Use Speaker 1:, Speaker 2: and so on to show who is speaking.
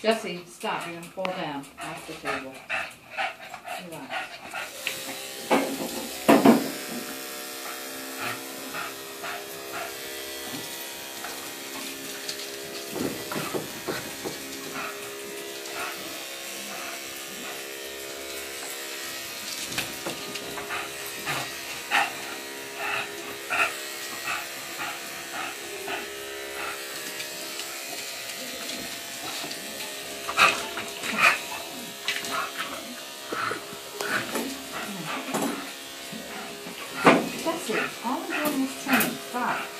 Speaker 1: Jesse, stop, you're gonna fall down off the table. Relax. Jesse, all I'm doing is stop.